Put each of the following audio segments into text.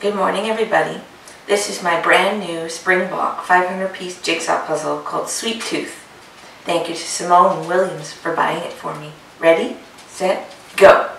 Good morning everybody. This is my brand new Springbok 500 piece jigsaw puzzle called Sweet Tooth. Thank you to Simone Williams for buying it for me. Ready, set, go!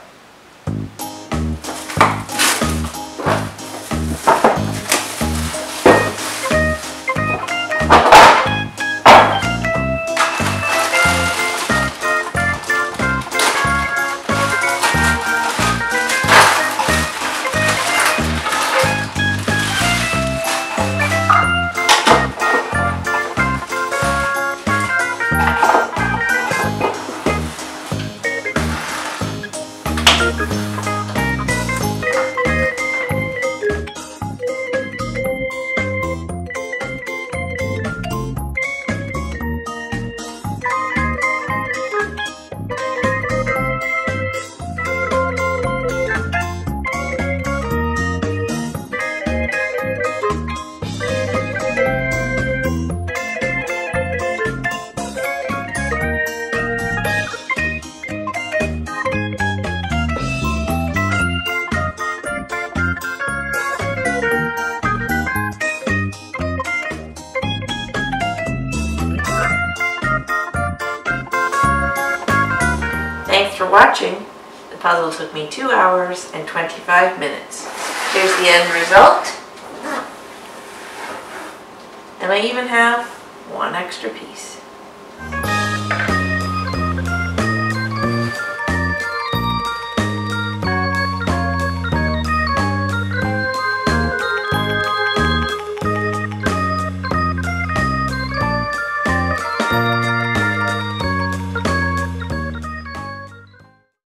For watching. The puzzle took me 2 hours and 25 minutes. Here's the end result. And I even have one extra piece.